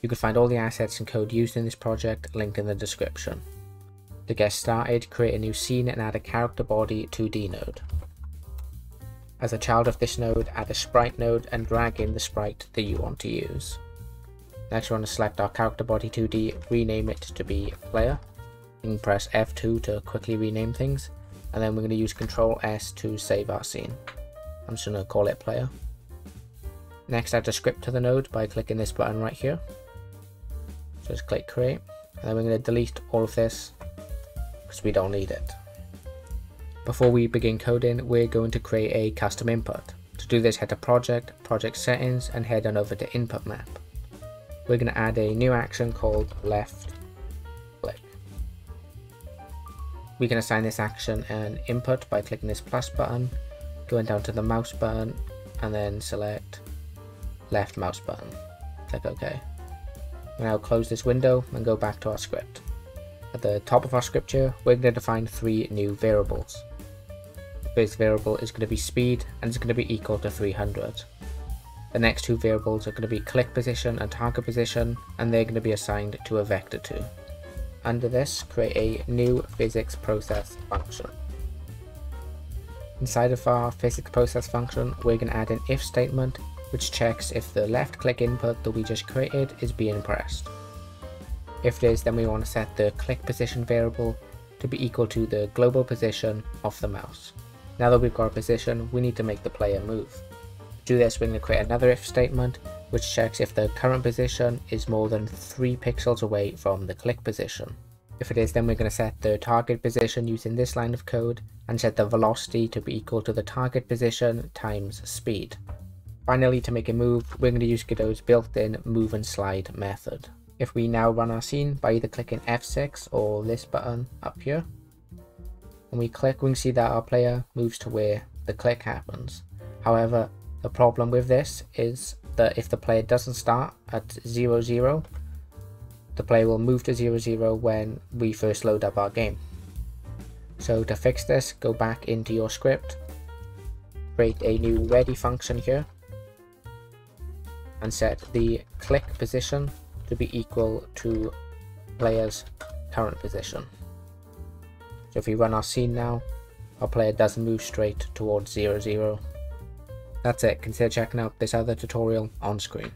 You can find all the assets and code used in this project linked in the description. To get started, create a new scene and add a character body 2D node. As a child of this node, add a sprite node and drag in the sprite that you want to use. Next we want to select our character body 2D, rename it to be player. You can press F2 to quickly rename things, and then we're going to use Control S to save our scene. I'm just going to call it player. Next add a script to the node by clicking this button right here. Just click create, and then we're going to delete all of this because we don't need it. Before we begin coding, we're going to create a custom input. To do this, head to project, project settings, and head on over to input map. We're going to add a new action called left click. We can assign this action an input by clicking this plus button, going down to the mouse button, and then select left mouse button. Click OK. Now close this window and go back to our script. At the top of our scripture, we're going to define three new variables. The first variable is going to be speed and it's going to be equal to 300. The next two variables are going to be click position and target position and they're going to be assigned to a vector 2. Under this, create a new physics process function. Inside of our physics process function, we're going to add an if statement which checks if the left click input that we just created is being pressed. If it is, then we want to set the click position variable to be equal to the global position of the mouse. Now that we've got a position, we need to make the player move. To do this, we're going to create another if statement, which checks if the current position is more than 3 pixels away from the click position. If it is, then we're going to set the target position using this line of code, and set the velocity to be equal to the target position times speed. Finally, to make a move, we're going to use Godot's built-in move and slide method. If we now run our scene by either clicking F6 or this button up here, when we click, we can see that our player moves to where the click happens. However, the problem with this is that if the player doesn't start at 0, 0, the player will move to 0, 0 when we first load up our game. So to fix this, go back into your script, create a new ready function here, and set the click position to be equal to player's current position. So if we run our scene now, our player doesn't move straight towards 0, 0. That's it, consider checking out this other tutorial on screen.